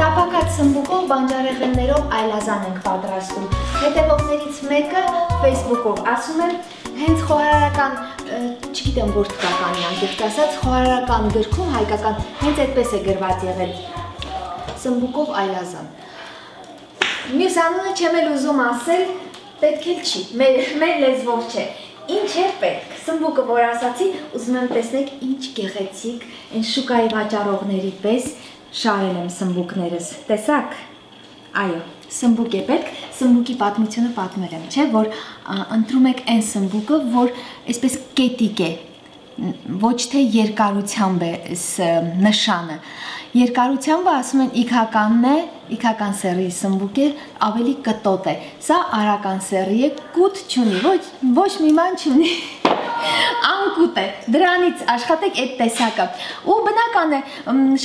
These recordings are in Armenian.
Տապակած սմբուկով բանջարեղեններով այլազան ենք պատրաստում։ Հետևողներից մեկը Facebook-ով ասում եմ, հենց խոհարարական, չգիտեմ որ թվականի անկեղծ ասած, խոհարարական գրքում հայկական հենց այդպես է գրված եղել։ Սմբուկով այլազան։ Մյուս անունը չեմ էլ ուզում ասել, պետք էլ չի, մեր, մեր լեզվով չէ։ Ինչ է պետք։ Սմբուկը որ ասացի, ուզում եմ տեսնեք ինչ գեղեցիկ, այն շուկայի վաճառողների պես շարել եմ սմբուկներս։ Տեսակ։ Այո, սմբուկ է պետք, սմբուկի պատմությունը պատմել եմ, չէ, որ ընտրում եք այն սմբուկը, որ այսպես կետիկ է, ոչ թե երկարությամբ է նշանը։ Երկարությամբ ասում են իքականն է, իքական սերի սմբուկ է, ավելի կտոտ է։ Սա արական սերի է, կուտ չունի, ոչ ոչ մի բան չունի։ Անկուտ է։ Դրանից աշխատեք այդ տեսակը։ Ու բնական է,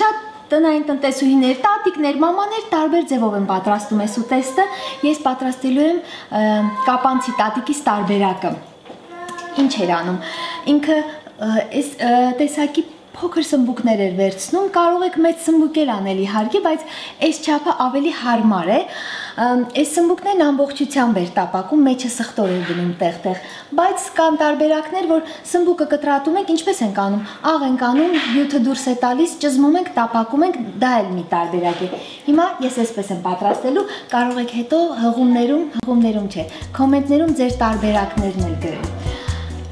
շատ տնային տնտեսուհիներ, տատիկներ, մամաներ տարբեր ձևով են պատրաստում այս ուտեստը։ Ես պատրաստելու եմ կապանցի տատիկից տարբերակը։ Ինչ էր անում։ Ինքը այս տեսակի փոքր սմբուկներ էր վերցնում, կարող եք մեծ սմբուկեր անել իհարկե, բայց այս չափը ավելի հարմար է։ Այս սմբուկներն ամբողջությամբ էր տապակում, մեջը սխտոր էր դնում տեղ-տեղ, բայց կան տարբերակներ, որ սմբուկը կտրատում ենք, ինչպես ենք անում։ Աղ ենք անում, հյութը դուրս է տալիս, ճզմում ենք, տապակում ենք, դա էլ մի տարբերակ է։ Հիմա ես այսպես եմ պատրաստելու, կարող եք հետո հղումներում, հղումներում չէ, կոմենտներում ձեր տարբերակներն էլ գրել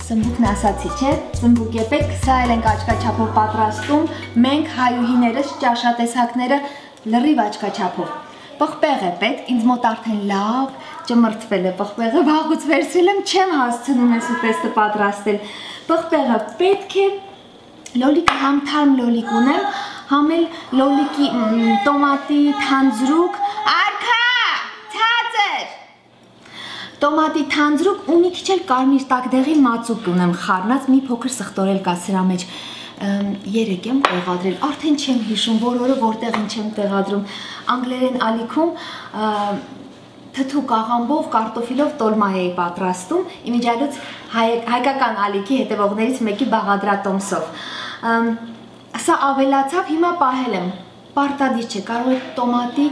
սմբուկն ասացի, չէ՞։ Սմբուկ է պետք, սա էլ ենք աչքաչափով պատրաստում։ Մենք հայուհիներս ճաշատեսակները լրիվ աչքաչափով։ Պղպեղ է պետք, ինձ մոտ արդեն լավ ճմրթվել է պղպեղը, վաղուց վերցրել եմ, չեմ հասցնում ես ուտեստը պատրաստել։ Պղպեղը պետք է լոլիկ համ թարմ լոլիկ ունեմ, համ էլ լոլիկի տոմատի թանձրուկ, արքա Տոմատի թանձրուկ ու մի քիչ էլ կարմիր տակդեղի մածուկ ունեմ խառնած, մի փոքր սխտորել կա սրա մեջ երեք եմ տեղադրել, արդեն չեմ հիշում, որ օրը որտեղին չեմ տեղադրում, անգլերեն ալիքում թթու կաղամբով, կարտոֆիլով տոլմա էի պատրաստում, իմիջիալուց հայ, հայկական ալիքի հետևողներից մեկի բաղադրատոմսով։ Սա ավելացավ, հիմա պահել եմ պարտադիր չէ, կարող եք տոմատի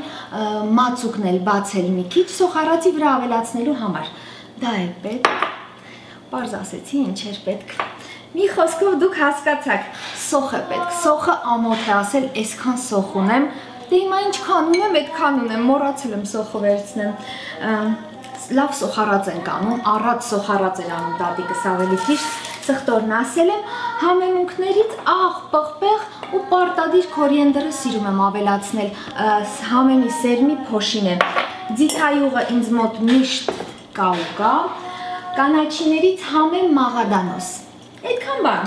մածուկն էլ բացել մի քիչ սոխարացի վրա ավելացնելու համար։ Դա է պետք։ Պարզ ասեցի, ինչ էր պետք։ Մի խոսքով դուք հասկացաք, սոխ է պետք։ Սոխը ամոթ է ասել, այսքան սոխ ունեմ։ Դե հիմա ինչքան ունեմ, այդքան ունեմ, մոռացել եմ սոխը վերցնեմ։ Լավ սոխարած ենք անում, առած սոխարած են անում տատիկս ավելի ճիշտ սխտորն ասել եմ, համեմունքներից աղ, պղպեղ ու պարտադիր կորիենդրը սիրում եմ ավելացնել, համեմի սերմի փոշին է։ Ձիթայյուղը ինձ մոտ միշտ կա ու կա, կանաչիներից համեմ մաղադանոս։ Այդքան բան։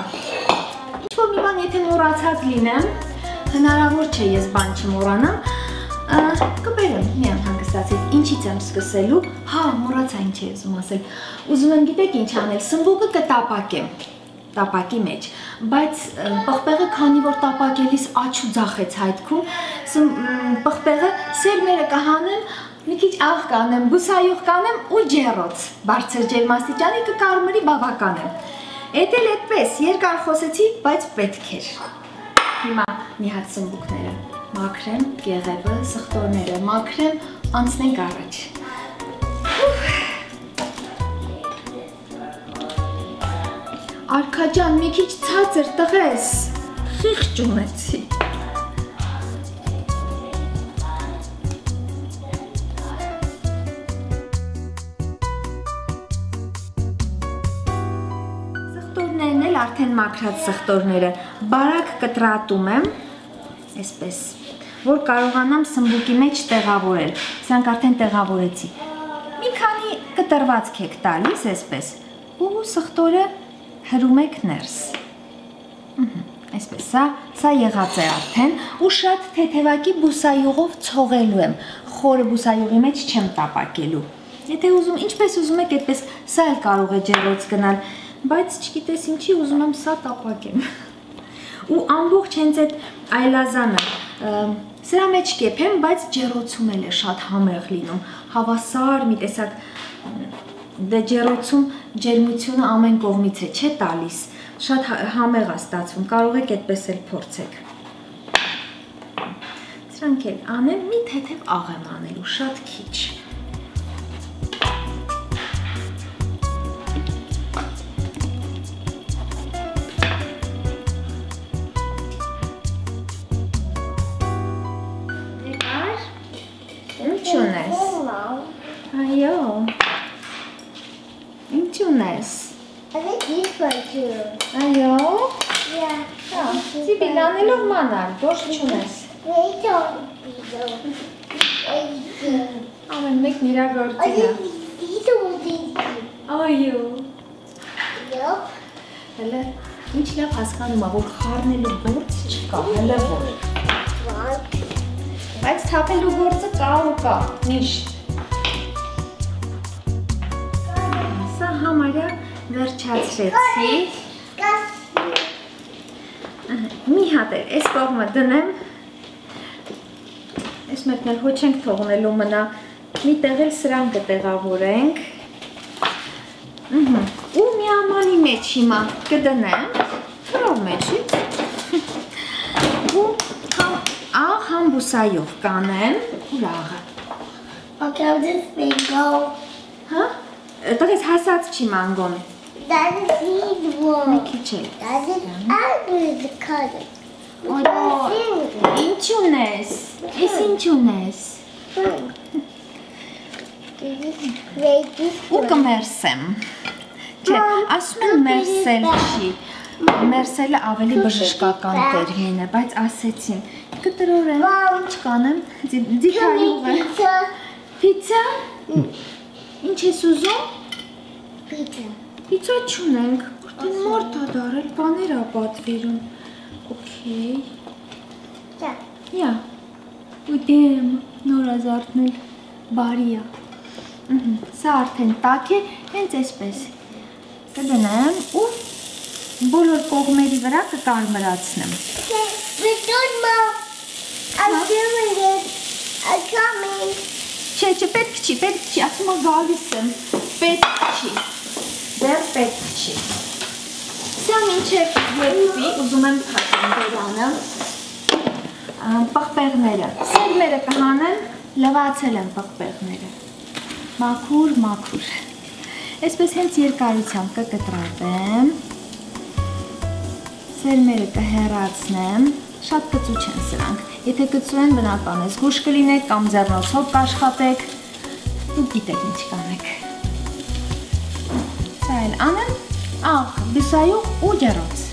Ինչ-որ մի բան եթե մոռացած լինեմ, հնարավոր չէ ես բան չմոռանամ, կբերեմ, մի անհանգստացեք, ինչից եմ սկսելու, հա, մոռացա ինչ է ուզում ասել, ուզում եմ գիտեք ինչ անել, սմբուկը կտապակեմ, տապակի մեջ, բայց պղպեղը քանի որ տապակելիս աչ ու ձախ է ցայտքում, պղպեղը սերմերը կհանեմ, մի քիչ աղ կանեմ, բուսայող կանեմ ու ջեռոց, բարձր ջերմաստիճանի կկարմրի բավական է։ Էդ էլ այդպես, երկար խոսեցի, բայց պետք էր։ Հիմա մի հատ սմբուկները մաքրեմ, գեղևը, սխտորները մաքրեմ, անցնենք առաջ։ Արքա ջան, մի քիչ ցածր տղես։ Խիղճ ունեցի։ Սխտորներն էլ արդեն մաքրած սխտորները բարակ կտրատում եմ, այսպես, որ կարողանամ սմբուկի մեջ տեղավորել։ Սրանք արդեն տեղավորեցի։ Մի քանի կտրվածք եք տալիս, այսպես, ու սխտորը հրում եք ներս։ Այսպես, սա, սա եղած է արդեն ու շատ թեթևակի բուսայյուղով ցողելու եմ։ Խորը բուսայյուղի մեջ չեմ տապակելու։ Եթե ուզում, ինչպես ուզում եք, այդպես սա էլ կարող է ջերոց գնալ, բայց չգիտես ինչի ուզում եմ սա տապակեմ։ Ու ամբողջ հենց այդ այլազանը սրա մեջ կեփեմ, բայց ջերոցում էլ է շատ համեղ լինում։ Հավասար մի տեսակ դե ջերոցում ջերմությունը ամեն կողմից է, չէ տալիս։ Շատ համեղ է ստացվում, կարող եք այդպես էլ փորձեք։ Սրանք էլ անեմ, մի թեթև աղ եմ անելու, շատ քիչ։ Ինչ ունես։. Այո։. Հա, Սիբիլ անելով մանալ, ոչ չունես։. Ամեն մեկն իր գործին է։. Այո։. Հələ ինչ լավ հասկանում ա, որ խառնելու գործ չկա, հələ որ։. Բայց թափելու գործը կա ու կա, միշտ։ համարյա վերջացրեցի։. Մի հատ է, այս կողմը դնեմ։ Այս մեկն էլ ոչ ենք թողնելու մնա։ Մի տեղ էլ սրան կտեղավորենք։ Ու մի ամանի մեջ հիմա կդնեմ։ Թրով մեջից։ Ու աղ համ բուսայով կանեմ։ Ուր աղը։ Okay, this thing go? Դες հասած չի մանգոն։ is these Մի քիչ է։ the color. Այո, ինչ ունես։ Էս ինչ ունես։ Ու կմերսեմ։ Չէ, ասում են մերսել չի։ Մերսելը ավելի բժշկական տերմին է, բայց ասեցին։ Կտրորեմ, ինչ կանեմ։ Ձիթայով է։. Պիցա։ Ինչ ես ուզում։ Pizza. Պիցա չունենք, որտեղ մարդ ա դարել, բաներ ա պատվիրում։ Okay։ Yeah. Յա։ Ու դեմ նոր ազարթնել բարի Ահա, Սա արդեն տաք է, հենց այսպես։ Կդնեմ ու բոլոր կողմերի վրա կկարմրացնեմ։ we're done, Mom. I'm doing it. I'm coming. Չէ, չէ, պետք չի, պետք չի, ասում եմ գալիս եմ։ Պետք չի։ Դեռ պետք չի։ Սա մինչև երկվի, ուզում եմ փակեմ բերանը։ Պղպեղները։ Սերմերը կհանեմ, լվացել եմ պղպեղները։ Մաքուր, մաքուր։ Այսպես հենց երկարությամբ կկտրատեմ։ Սերմերը կհեռացնեմ։ Շատ կծու չեն սրանք։ Եթե կծու են բնական է, զգուշ կլինեք կամ ձեռնոցով կաշխատեք։ Դուք գիտեք ինչ կանեք։ Սա էլ անեմ, աղ, բիսայու ու ջեռոց։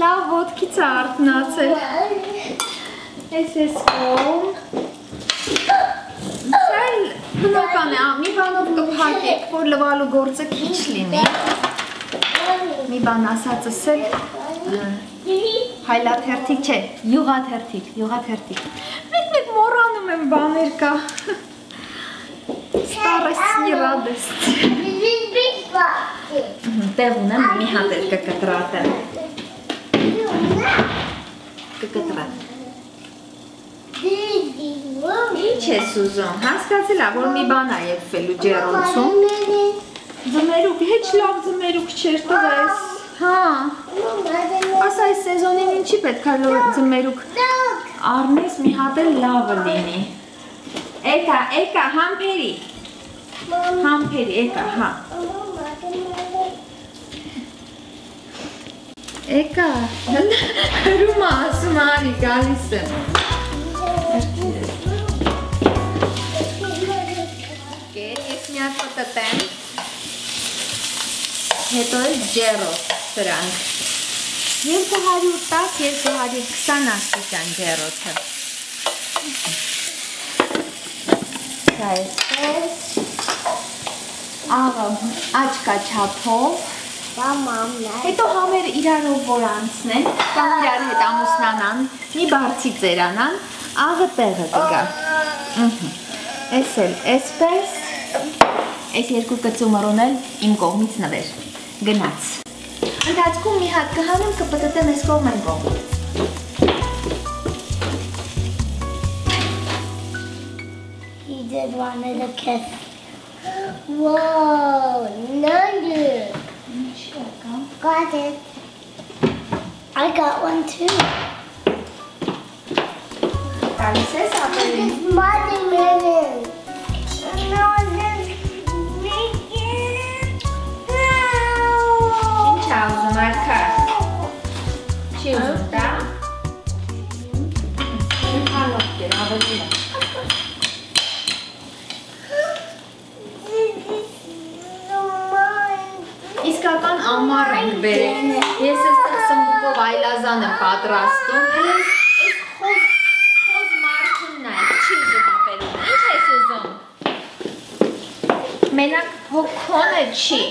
Լավ ոտքից է արթնացել։ Այս էս կողմ։ Սա էլ բնական է, ա, մի բանով կփակեք, որ լվալու գործը քիչ լինի։ Մի բան ասածս էլ ա, հայլաթերթիկ չէ, յուղաթերթիկ, յուղաթերթիկ։ Մեկ-մեկ մոռանում եմ բաներ կա։ Старость не радость։ This is big box. Տեղ ունեմ մի հատ էլ կկտրատեմ։ Կկտրատ։ This is one. Ինչ ես ուզում։ Հասկացել ա, որ մի բան ա եփվելու ջերոցում։ Ձմերուկ, հեչ լավ ձմերուկ չէր տվես։ Հա։ Ասա այս սեզոնին ինչի պետք է ձմերուկ առնես մի հատ էլ լավը լինի։ էկա, համբերի։ Mom. Համբերի, էկա, հա։ Էկա։ Հրումա ասում արի, գալիս եմ։ կտտեմ։ Հետո էլ ջերոս սրանք։ 210-220 աստիճան ջերոցը։ Սա էսպես։ Աղը աչկա Mama. Հետո համերը իրարով որ անցնեն, կամ իրար հետ ամուսնանան, մի բարձի ծերանան, աղը տեղը կգա։ Էս էլ էսպես։ Այս երկու կծումռուն էլ իմ կողմից նվեր։ Գնաց։ Ընթացքում մի հատ կհանեմ կպտտեմ այս կողմ այն կողմ։ He did wanted a kiss. Whoa, another. Ինչի եկա։ Got it. I got one too. Տալիս ես ապերին։ It's watermelon. Ուզում տա։ Ինչ հալով կեր, ավելի mine. Իսկական ամառ ենք բերել։ Ես այստեղ սմուկով այլազան եմ պատրաստում։ Հələ այս խոզ խոզ մարդուն նայ, չի ուզում ապերում։ Ինչ ես ուզում։ Մենակ հոգոնը չի։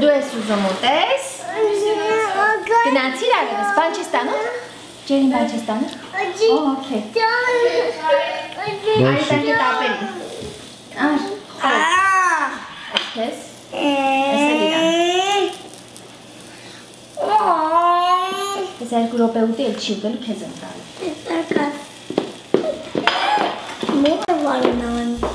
Դու ես ուզում ուտես։ Գնացիր արևս, բան չես տանում։ Ջերին բան չես տանում։ Օ, օքեյ։ Այս դեպի տապերի։ Ար, խոզ։ Ես Ես երկու րոպե ուտի էլ չի ուտել քեզ եմ տալու։ More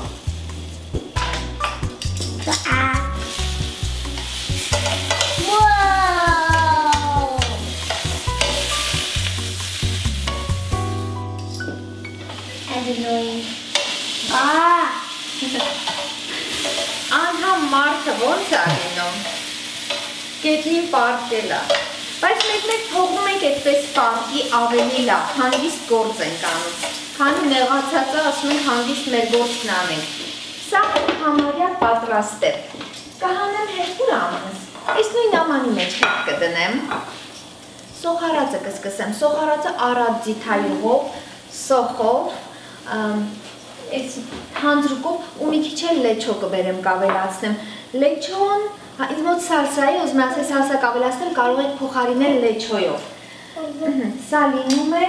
Անդհամ մարդը ո՞նց է լինում։ Կետնին պարտել է։ Բայց մեկ-մեկ թողնում ենք այդպես պարտի ավելի լավ, հանգիստ գործ ենք անում։ Քանի նեղացած է, ասում ենք հանգիստ մեր գործն անենք։ Սա համարյա պատրաստ է։ Կհանեմ հետ ուր ամանս։ Այս նույն ամանի մեջ հետ կդնեմ։ Սոխարածը կսկսեմ։ Սոխարածը առատ ձիթայով, սոխով, այս հանձրուկով ու մի քիչ էլ լեչո կբերեմ կավելացնեմ։ Լեչոն, հա ինձ մոտ սալսայի, ուզում եմ ասել սալսա կավելացնել կարող եք փոխարինել լեչոյով։ Սա լինում է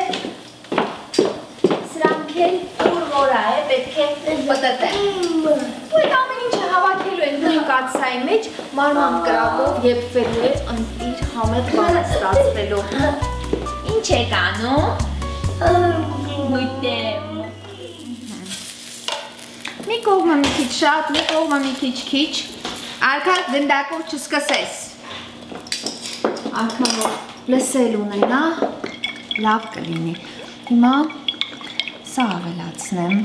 սրանք էլ ուր որա է, պետք է պտտել։ Ու այդ ամեն ինչը հավաքելու են նույն կաթսայի մեջ, մարման կրակով եփվելու է ընտիր համեղ բանը ստացվելու։ Ինչ եք անում։ Գույտեմ։ Մի կողմը մի քիչ շատ, մի կողմը մի քիչ քիչ։ Արքա գնդակով չսկսես։ Արքան որ լսել ունենա, լավ կլինի։ Հիմա սա ավելացնեմ։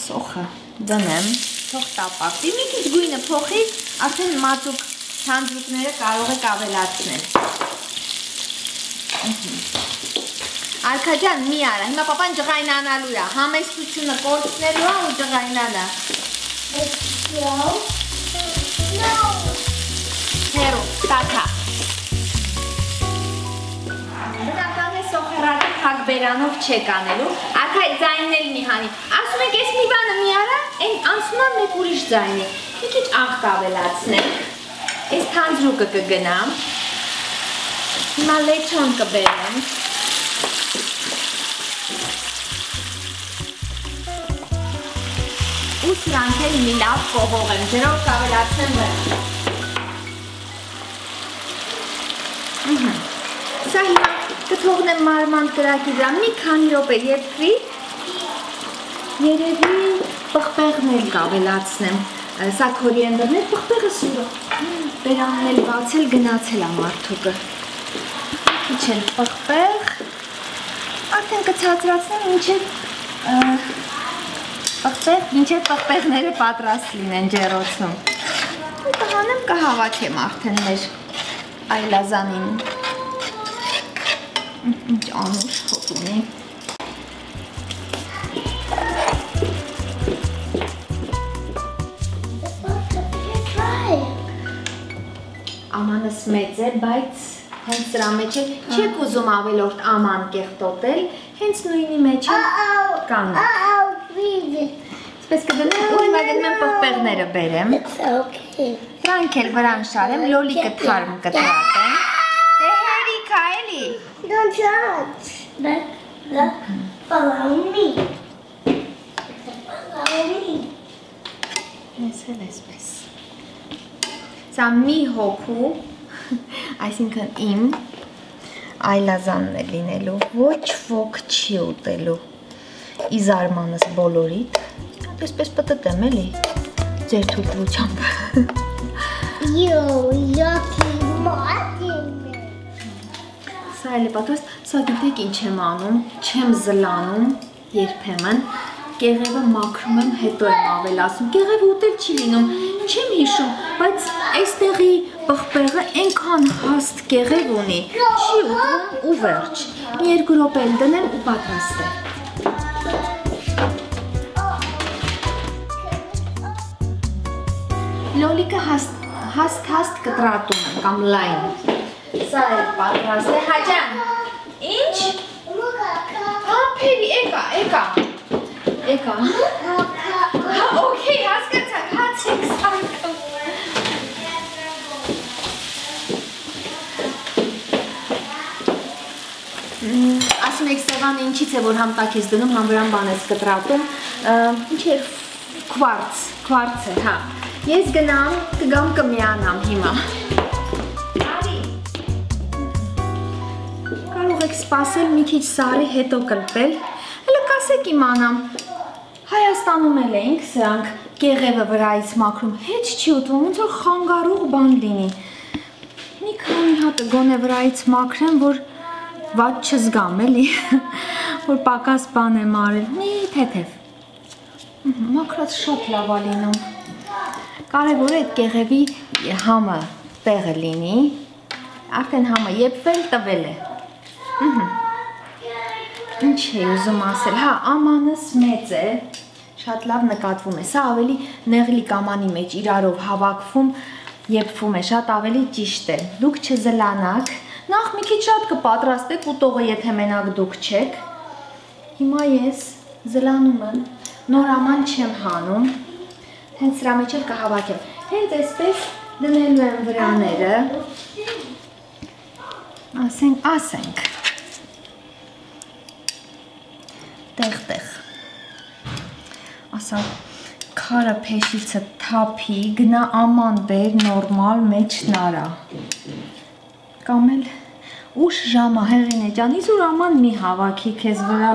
Սոխը դնեմ, թող տապակվի։ Մի քիչ գույնը փոխի, արդեն մածուկ թանձրուկները կարող եք ավելացնել։ Արքա ջան, մի արա։ Հիմա papan ջղայնանալու է։ Համեստությունը կորցնելու է ու ջղայնանա։ No. No. Հերո, տակա։ Բնական է սոխերակը փակ բերանով չեք անելու։ Արքա ձայնն էլ մի հանի։ Ասում եք, ես մի բանը մի արա, այն անցնում է մեկ ուրիշ ձայնի։ Մի քիչ աղ կավելացնենք։ Այս թանձրուկը կգնամ։ Հիմա լեչոն կբերեմ։ ու սրանք էլ մի լավ կողողեմ, ջրով կավելացնեմ վրա։ Սա հիմա կթողնեմ մարման կրակի վրա մի քանի րոպե եփվի։ Երևի պղպեղներ կավելացնեմ։ Սա կորիենդերներ պղպեղը սուրը։ Բերանն էլ բացել գնացել է մարդուկը։ Քիչ էլ պղպեղ։ Արդեն կցածրացնեմ ինչեւ Պղպեղ, ինչեւ պղպեղները պատրաստ լինեն ջեռոցում։ Ու կհանեմ կհավաքեմ արդեն մեր այլազանին։ Ինչ անուշ հոտ ունի։. Ամանս մեծ է, բայց հենց դրա մեջ է չեք ուզում ավելորդ աման կեղտոտել, հենց նույնի մեջ է Uh-oh. Այսպես կդնեմ ու հիմա գնում եմ պղպեղները բերեմ։. Դրանք էլ վրան շարեմ, լոլիկը թարմ կտրատեմ։ Դե հերիքա էլի։ Don't touch. But follow me. Follow me. Ես էլ էսպես։ Սա մի հոգու, այսինքն իմ այլազանն է լինելու, ոչ ոք չի ուտելու։ Իզարմանս բոլորիդ, Այսպես պատտեմ էլի։ Ձեր թույլտվությամբ։ You yucky Martin. Սա էլի պատրաստ, սա գիտեք ինչ եմ անում, չեմ զլանում երբեմն, կեղևը մաքրում եմ, հետո եմ ավելացնում։ Կեղևը ուտել չի լինում, չեմ հիշում, բայց այստեղի պղպեղը այնքան հաստ կեղև ունի, չի ուտվում ու վերջ։ Մի երկու րոպե էլ դնեմ ու պատրաստ է։ Լոլիկը հաստ հաստ հաստ կտրատում եմ կամ լայն։ Սա էլ պատրաստ է, հաջան։ Ինչ։ Հապերի, եկա, եկա։ Եկա։ Հա, օքեյ, հասկացա, հացեք սարկը։ Ասում եք Սևանը ինչից է որ համ տակ ես դնում, համ վրան բան ես կտրատում։ Ինչ էր քվարց, քվարց է, հա։ Ես գնամ, կգամ կմիանամ հիմա։ Արի։ Կարող եք սպասել մի քիչ սարի հետո կլպել, հələ կասեք իմանամ։ Հայաստանում էլ էինք սրանք կեղևը վրայից մաքրում, հեչ չի ուտում, ոնց որ խանգարող բան լինի։ Մի քանի հատ գոնե վրայից մաքրեմ, որ վատ չզգամ, էլի, որ պակաս բան եմ արել, մի թեթև։ Մաքրած շատ լավ է լինում։ Կարևոր է այդ կեղևի համը տեղը լինի։ Արդեն համը եփվել տվել է։ Ինչ է ուզում ասել։ Հա, ամանս մեծ է։ Շատ լավ նկատվում է։ Սա ավելի նեղլի կամանի մեջ իրարով հավաքվում, եփվում է, շատ ավելի ճիշտ է։ Դուք չզլանաք։ Նախ մի քիչ շատ կպատրաստեք ուտողը, եթե մենակ դուք չեք։ Հիմա ես զլանում եմ, նոր աման չեմ հանում։ Հենց սրա մեջ էլ կհավաքեմ։ Հենց այսպես դնելու եմ վրաները։ Ասենք, ասենք։ Տեղ-տեղ։ Ասա քարը փեշիցը թափի, գնա աման բեր նորմալ մեջ նարա։ Կամ էլ ուշ ժամա հեղին է ջան, իզուր աման մի հավաքի քեզ վրա,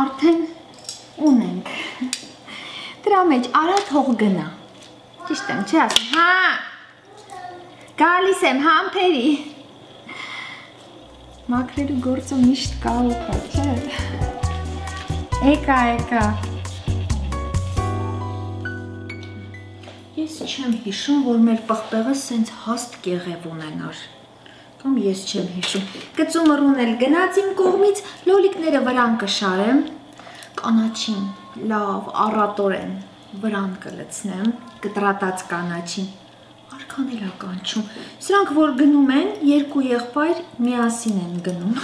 արդեն ունենք։ Դրա մեջ արա թող գնա։ Ճիշտ եմ, չի ասում։ Հա։ Գալիս եմ համբերի։ Մաքրելու գործը միշտ կա ու կա, չէ։ Եկա, եկա։ Ես չեմ հիշում, որ մեր պղպեղը սենց հաստ կեղև ունենար։ Կամ ես չեմ հիշում։ Գծումը ռունել գնաց իմ կողմից, լոլիկները վրան կշարեմ, կանաչին, լավ, առատորեն վրան կլցնեմ, կտրատած կանաչին։ Արքան էլ ականչում։ Սրանք որ գնում են, երկու եղբայր միասին են գնում։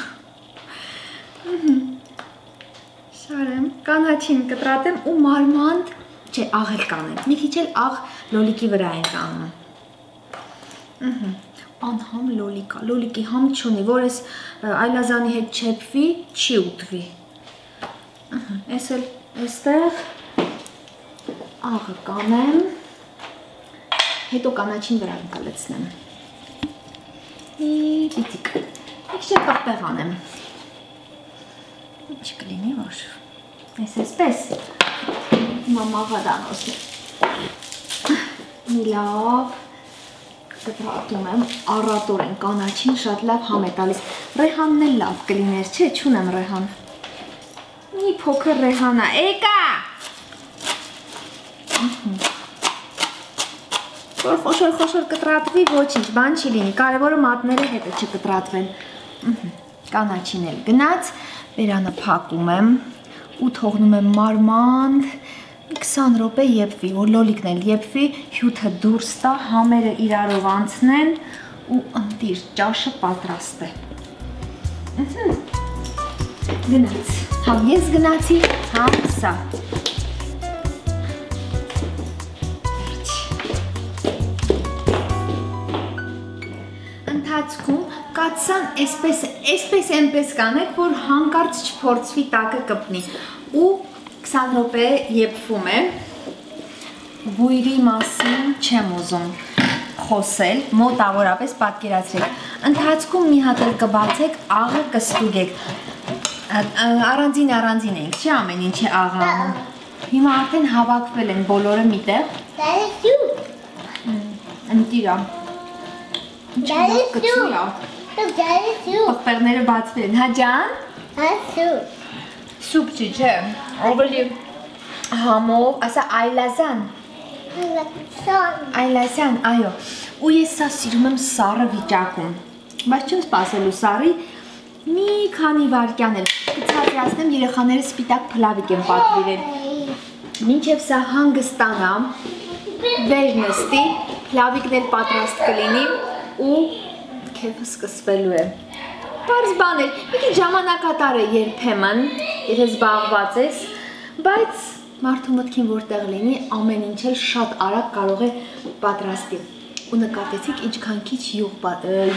Շարեմ, կանաչին կտրատեմ ու մարմանդ, չէ, աղ էլ կանեմ։ Մի քիչ էլ աղ լոլիկի վրա են կանում։ Ահա, անհամ լոլիկա, լոլիկի համ չունի, որ էս այլազանի հետ չեփվի, չի ուտվի։ էս էլ էստեղ աղը կանեմ, հետո կանաչին վրա կլցնեմ։ Ի պիտիկ։ Եք չէ պղպեղ անեմ։ Ինչ կլինի որ։ Այս էսպես։ Հիմա մաղադանոսն է։ Մի լավ կտրատում եմ առատորեն կանաչին շատ լավ համ է տալիս։ Ռեհանն էլ լավ կլիներ, չէ, չունեմ ռեհան։ Մի փոքր ռեհանա, եկա։ Որ խոշոր խոշոր կտրատվի, ոչինչ, բան չի լինի։ Կարևորը մատները հետը չկտրատվեն։ Կանաչին էլ գնաց, վերանը փակում եմ ու թողնում եմ մարմանդ 20 րոպե եփվի, որ լոլիկն էլ եփվի, հյութը դուրս տա, համերը իրարով անցնեն ու ընտիր ճաշը պատրաստ է։ Գնաց։ Համ ես գնացի, համ սա։ Ընթացքում կացան այսպես, այսպես այնպես կանեք, որ հանկարծ չփորձվի տակը կպնի ու 20 րոպե եփվում է։ Բույրի մասին չեմ ուզում խոսել, մոտավորապես պատկերացրեք։ Ընթացքում մի հատ էլ կբացեք, աղը կստուգեք։ Առանձին առանձին ենք, չի ամեն ինչի աղանում։ Հիմա արդեն հավաքվել են բոլորը միտեղ։ Դա է սյուտ։ Ընտիրա։ Դա է սյուտ։ Դա է սյուտ։ Պղպեղները բացվել են, հա ջան։ Հա սյուտ։ Սուպ չի, չէ։ Ավելի համով, ասա այլազան։ Այլազան, այո։ Ու ես սա սիրում եմ սառը վիճակում։ Բայց չեմ սպասելու սառի, մի քանի վայրկյան էլ։ Կցածրացնեմ երեխաները սպիտակ փլավիկ են պատվիրել։ Մինչև սա հանգստանա, վեր նստի, փլավիկն էլ պատրաստ կլինի ու քեֆը սկսվելու է։ Բարս բան է, մի քիչ ժամանակատար է երբեմն, եթե զբաղված ես, բայց մարդու մտքին որտեղ լինի, ամեն ինչ էլ շատ արագ կարող է պատրաստի։ Ու նկատեցիք ինչքան քիչ յուղ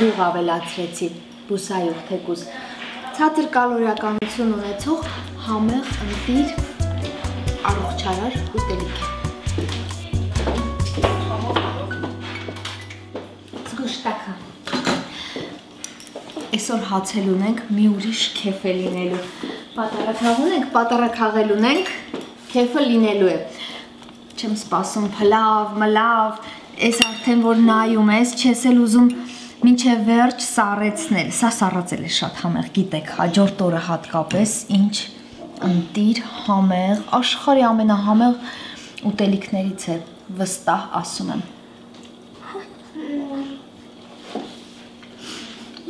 յուղ ավելացրեցի, բուսայուղ թեկուզ։ Ցածր կալորիականություն ունեցող համեղ ընտիր առողջարար ուտելիք է։ Զգուշտակա։ Այսօր հացել ունենք, մի ուրիշ քեֆ է լինելու։ Պատարակաղ ունենք, պատարակաղել ունենք, քեֆը լինելու է։ Չեմ սպասում փլավ, մլավ, այս արդեն որ նայում ես, չես էլ ուզում մինչև վերջ սառեցնել։ Սա սառածել է շատ համեղ, գիտեք, հաջորդ օրը հատկապես ինչ ընտիր համեղ, աշխարհի ամենահամեղ ուտելիքներից է, վստահ ասում եմ։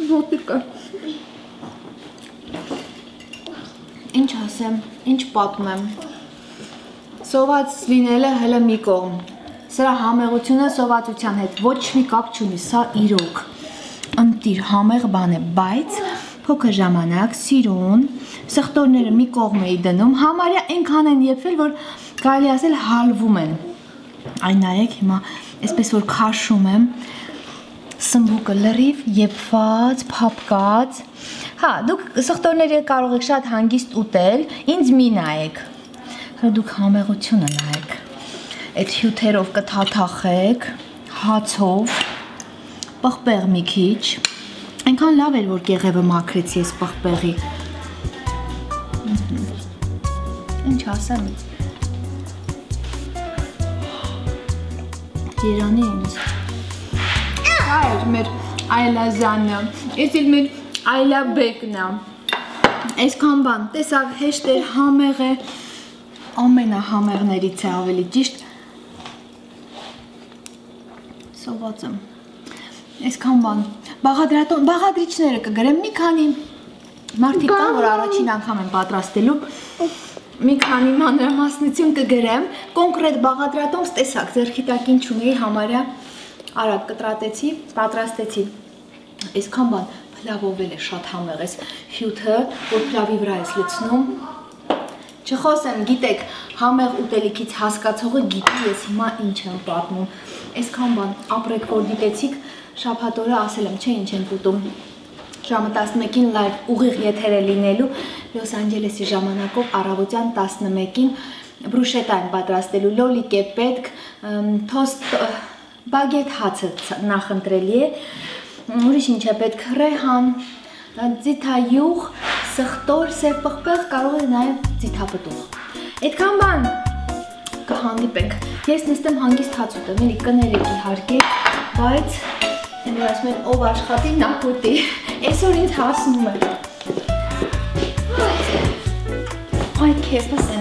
Ոտիկը։ Ինչ ասեմ, ինչ պատմեմ։ Սոված լինելը հələ մի կողմ։ Սրա համեղությունը սովածության հետ ոչ մի կապ չունի, սա իրոք։ Ընտիր համեղ բան է, բայց փոքր ժամանակ սիրուն, սխտորները մի կողմ էի դնում, համարյա այնքան են եփվել, որ կարելի ասել հալվում են։ Այն նայեք հիմա, այսպես որ քաշում եմ, սմբուկը լրիվ եփված, փապկած։ Հա, դուք սխտորները կարող եք շատ հանգիստ ուտել, ինձ մի նայեք։ Հա դուք համեղությունը նայեք։ Այդ հյութերով կթաթախեք, հացով, պղպեղ մի քիչ։ Այնքան լավ էր, որ կեղևը մաքրեցի այս պղպեղի։ Ինչ ասեմ։ Երանի ինձ։ Այդ մեր այլազանը, ես էլ մեր այլաբեկն է։ Այսքան բան, տեսավ հեշտ էր, համեղ է, ամենահամեղներից է ավելի ճիշտ։ Սոված եմ։ Այսքան բան, բաղադրատոն, բաղադրիչները կգրեմ մի քանի մարդիկ կան, որ առաջին անգամ են պատրաստելու մի քանի մանրամասնություն կգրեմ, կոնկրետ բաղադրատոմս տեսակ, ձերքի տակ ինչ ունեի համարյա արագ կտրատեցի, պատրաստեցի։ Այսքան բան փլավովել է շատ համեղ էս հյութը, որ փլավի վրա ես լցնում։ Չխոսեմ, գիտեք, համեղ ուտելիքից հասկացողը գիտի ես հիմա ինչ եմ պատմում։ Այսքան բան ապրեք, որ դիտեցիք, շաբաթ օրը ասել եմ, չէ ինչ ենք ուտում։ Ժամը 11-ին լայվ ուղիղ եթեր է լինելու Լոս Անջելեսի ժամանակով առավոտյան 11-ին բրուշետա են պատրաստելու լոլիկ է պետք, թոստ բագետ հացը նախընտրելի է, ուրիշ ինչ է պետք, ռեհան, ձիթայուղ, սխտոր, սև պղպեղ, կարող է նաև ձիթապտուղ։ Այդքան բան կհանդիպենք։ Ես նստեմ հանգիստ հաց ուտեմ, էլի կներեք իհարկե, բայց Են ասում են ով աշխատի նա կուտի։ Այսօր ինձ հասնում է։ Այ քեֆը սենց է